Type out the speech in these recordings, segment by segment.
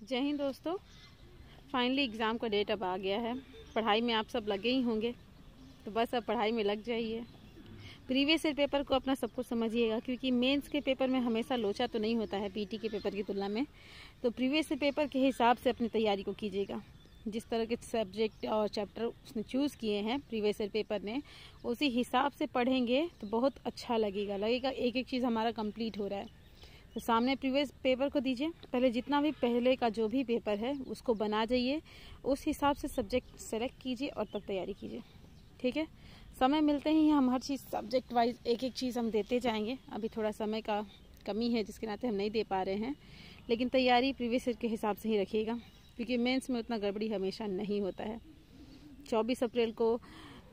जय हिंद दोस्तों। Finally exam का डेट अब आ गया है। पढ़ाई में आप सब लगे ही होंगे। तो बस अब पढ़ाई में लग जाइए। प्रीवियस ईयर पेपर को अपना सब कुछ समझिएगा, क्योंकि मेंस के पेपर में हमेशा लोचा तो नहीं होता है पीटी के पेपर की तुलना में। तो प्रीवियस ईयर पेपर के हिसाब से अपनी तैयारी को कीजिएगा। जिस तरह के सब्जेक्ट और चैप्टर उसने चूज़ किए हैं प्रीवियस ईयर पेपर ने उसी हिसाब से पढ़ेंगे तो बहुत अच्छा लगेगा। लगेगा एक एक चीज़ हमारा कंप्लीट हो रहा है। तो सामने प्रीवियस पेपर को दीजिए। पहले जितना भी पहले का जो भी पेपर है, उसको बना जाइए। उस हिसाब से सब्जेक्ट सेलेक्ट कीजिए और तब तैयारी कीजिए। ठीक है? समय मिलते ही हम हर चीज़ सब्जेक्ट वाइज एक एक चीज़ हम देते जाएँगे। अभी थोड़ा समय का कमी है, जिसके नाते हम नहीं दे पा रहे हैं। लेकिन तैयारी प्रीवियस ईयर के हिसाब से ही रखिएगा, क्योंकि मेंस में उतना गड़बड़ी हमेशा नहीं होता है। 24 अप्रैल को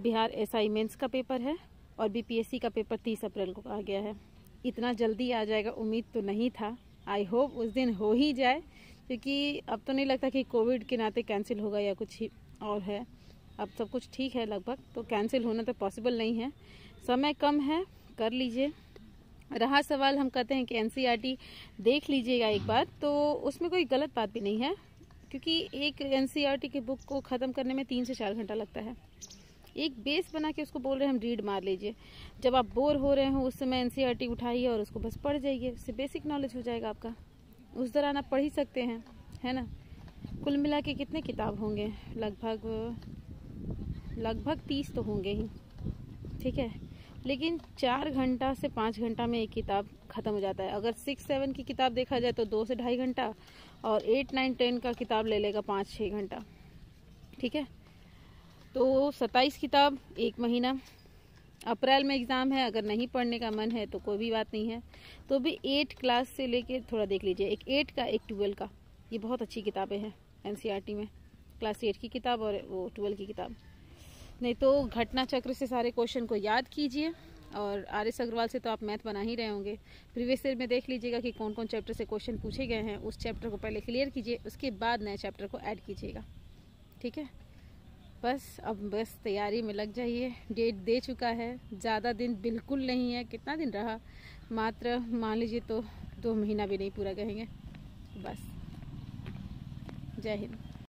बिहार एसआई मेंस का पेपर है और बीपीएससी का पेपर 30 अप्रैल को कहा गया है। इतना जल्दी आ जाएगा, उम्मीद तो नहीं था। आई होप उस दिन हो ही जाए, क्योंकि अब तो नहीं लगता कि कोविड के नाते कैंसिल होगा या कुछ ही और है। अब सब कुछ ठीक है लगभग तो कैंसिल होना तो पॉसिबल नहीं है। समय कम है, कर लीजिए। रहा सवाल हम कहते हैं कि एनसीईआरटी e देख लीजिएगा एक बार तो उसमें कोई गलत बात भी नहीं है, क्योंकि एक एनसीईआरटी की बुक को ख़त्म करने में तीन से चार घंटा लगता है। एक बेस बना के उसको बोल रहे हैं, हम रीड मार लीजिए। जब आप बोर हो रहे हो, उस समय एनसीईआरटी उठाइए और उसको बस पढ़ जाइए। उससे बेसिक नॉलेज हो जाएगा आपका। उस दौरान आप पढ़ ही सकते हैं, है ना? कुल मिला के कितने किताब होंगे? लगभग लगभग तीस तो होंगे ही, ठीक है? लेकिन चार घंटा से पाँच घंटा में एक किताब ख़त्म हो जाता है। अगर सिक्स सेवन की किताब देखा जाए तो दो से ढाई घंटा और एट नाइन टेन का किताब ले लेगा पाँच छः घंटा, ठीक है? तो सत्ताईस किताब, एक महीना। अप्रैल में एग्ज़ाम है, अगर नहीं पढ़ने का मन है तो कोई भी बात नहीं है। तो भी एट क्लास से लेके थोड़ा देख लीजिए, एक एट का, एक ट्वेल्व का। ये बहुत अच्छी किताबें हैं एनसीईआरटी में। क्लास एट की किताब और वो ट्वेल्व की किताब। नहीं तो घटना चक्र से सारे क्वेश्चन को याद कीजिए और आर एस अग्रवाल से तो आप मैथ बना ही रहे होंगे। प्रीवियस ईयर में देख लीजिएगा कि कौन कौन चैप्टर से क्वेश्चन पूछे गए हैं। उस चैप्टर को पहले क्लियर कीजिए, उसके बाद नए चैप्टर को ऐड कीजिएगा। ठीक है? बस, अब बस तैयारी में लग जाइए। डेट दे चुका है। ज़्यादा दिन बिल्कुल नहीं है। कितना दिन रहा? मात्र मान लीजिए तो दो महीना भी नहीं पूरा कहेंगे बस। जय हिंद।